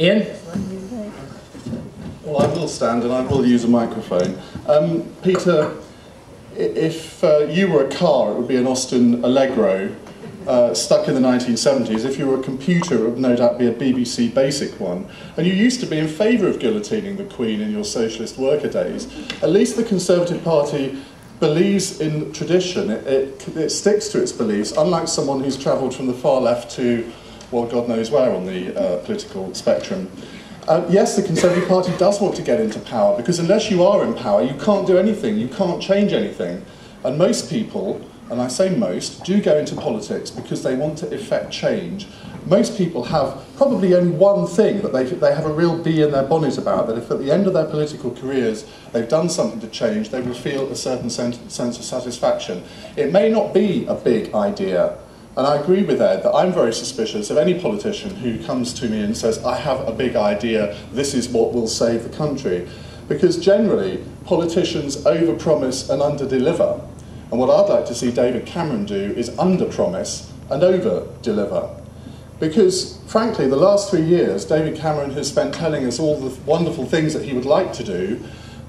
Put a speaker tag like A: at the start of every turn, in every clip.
A: Iain?
B: Well, I will stand and I will use a microphone. Um, Peter, if uh, you were a car, it would be an Austin Allegro uh, stuck in the 1970s. If you were a computer, it would no doubt be a BBC Basic one. And you used to be in favour of guillotining the Queen in your socialist worker days. At least the Conservative Party believes in tradition. It, it, it sticks to its beliefs, unlike someone who's travelled from the far left to, well, God knows where on the uh, political spectrum. Uh, yes, the Conservative Party does want to get into power because unless you are in power, you can't do anything, you can't change anything. And most people, and I say most, do go into politics because they want to effect change. Most people have probably only one thing that they, they have a real bee in their bonnet about, that if at the end of their political careers they've done something to change, they will feel a certain sense of satisfaction. It may not be a big idea, and I agree with Ed that I'm very suspicious of any politician who comes to me and says, I have a big idea, this is what will save the country. Because generally, politicians overpromise and underdeliver. And what I'd like to see David Cameron do is underpromise and over-deliver. Because, frankly, the last three years, David Cameron has spent telling us all the wonderful things that he would like to do,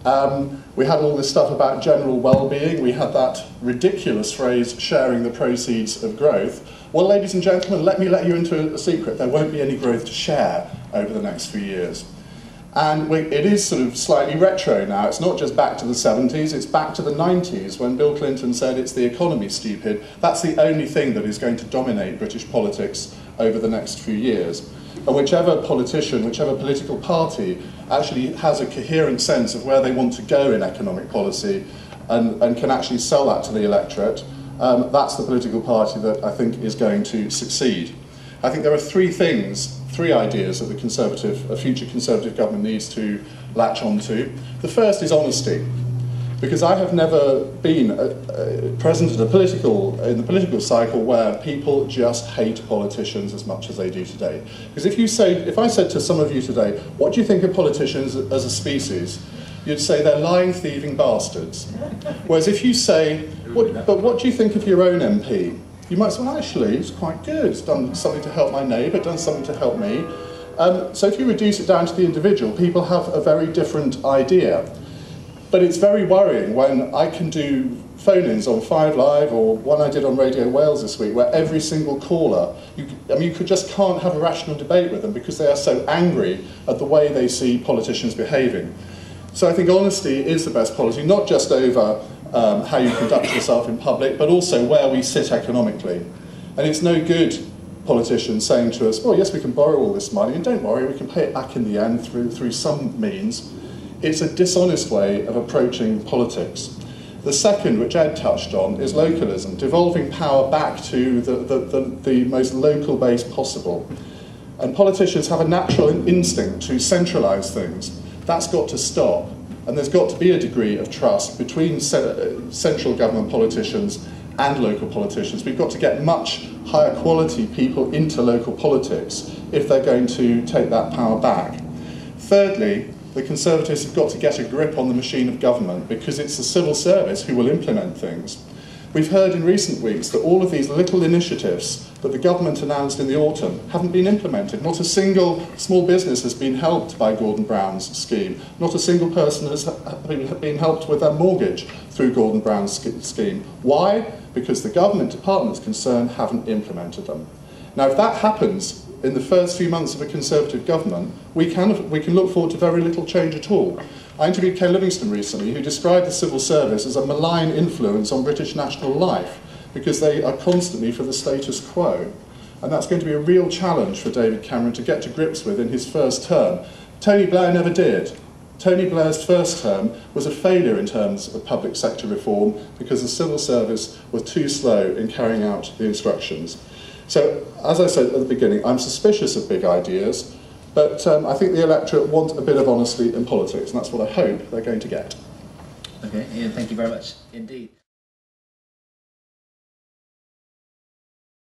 B: um, we had all this stuff about general well-being. We had that ridiculous phrase, sharing the proceeds of growth. Well, ladies and gentlemen, let me let you into a secret. There won't be any growth to share over the next few years. And we, it is sort of slightly retro now. It's not just back to the 70s, it's back to the 90s when Bill Clinton said it's the economy stupid. That's the only thing that is going to dominate British politics over the next few years. And whichever politician, whichever political party actually has a coherent sense of where they want to go in economic policy and, and can actually sell that to the electorate, um, that's the political party that I think is going to succeed. I think there are three things, three ideas that the Conservative, a future Conservative government needs to latch onto. The first is honesty because I have never been a, a present in, a political, in the political cycle where people just hate politicians as much as they do today. Because if you say, if I said to some of you today, what do you think of politicians as a species? You'd say they're lying, thieving bastards. Whereas if you say, what, but what do you think of your own MP? You might say, well, actually, it's quite good. It's done something to help my neighbour, done something to help me. Um, so if you reduce it down to the individual, people have a very different idea. But it's very worrying when I can do phone-ins on Five Live or one I did on Radio Wales this week, where every single caller, you, I mean, you could just can't have a rational debate with them because they are so angry at the way they see politicians behaving. So I think honesty is the best policy, not just over um, how you conduct yourself in public, but also where we sit economically. And it's no good politicians saying to us, oh yes, we can borrow all this money, and don't worry, we can pay it back in the end through, through some means. It's a dishonest way of approaching politics. The second, which Ed touched on, is localism, devolving power back to the, the, the, the most local base possible. And politicians have a natural instinct to centralise things. That's got to stop. And there's got to be a degree of trust between uh, central government politicians and local politicians. We've got to get much higher quality people into local politics if they're going to take that power back. Thirdly, the Conservatives have got to get a grip on the machine of government because it's the civil service who will implement things. We've heard in recent weeks that all of these little initiatives that the government announced in the autumn haven't been implemented. Not a single small business has been helped by Gordon Brown's scheme. Not a single person has been helped with their mortgage through Gordon Brown's scheme. Why? Because the government departments concerned haven't implemented them. Now, if that happens in the first few months of a Conservative government, we can, we can look forward to very little change at all. I interviewed Ken Livingstone recently, who described the civil service as a malign influence on British national life because they are constantly for the status quo. And that's going to be a real challenge for David Cameron to get to grips with in his first term. Tony Blair never did. Tony Blair's first term was a failure in terms of public sector reform because the civil service was too slow in carrying out the instructions. So, as I said at the beginning, I'm suspicious of big ideas, but um, I think the electorate want a bit of honesty in politics, and that's what I hope they're going to get.
A: Okay, Iain, thank you very much indeed.